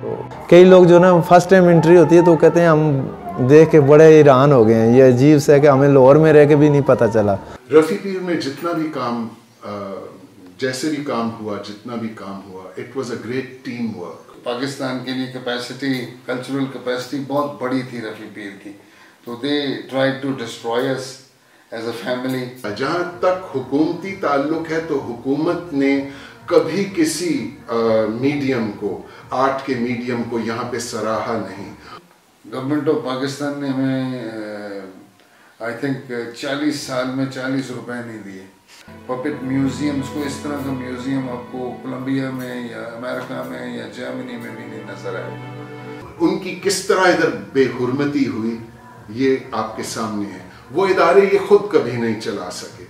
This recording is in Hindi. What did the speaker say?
तो कई लोग जो ना फ़र्स्ट टाइम एंट्री होती है तो कहते हैं, हम देख के बड़े हैरान हो गए हैं। ये अजीब सा कि हमें लाहौर में रह के भी नहीं पता चला। रफ़ी पीर में जितना भी काम जैसे भी काम हुआ, जितना भी काम हुआ it was a great team work Pakistan के लिए कैपेसिटी कल्चरल कैपेसिटी बहुत बड़ी थी रफ़ी पीर की। तो they try to destroy as a family जहाँ तक हुकूमती ताल्लुक है तो हुकूमत ने कभी किसी मीडियम को आर्ट के मीडियम को यहाँ पे सराहा नहीं। गवर्नमेंट ऑफ़ पाकिस्तान ने हमें आई थिंक चालीस साल में चालीस रुपए नहीं दिए। पपेट म्यूजियम्स को इस तरह का म्यूज़ियम आपको कोलंबिया में या अमेरिका में या जर्मनी में भी नहीं नज़र आया उनकी किस तरह इधर बेहुरमती हुई ये आपके सामने है। वो इदारे ये खुद कभी नहीं चला सके।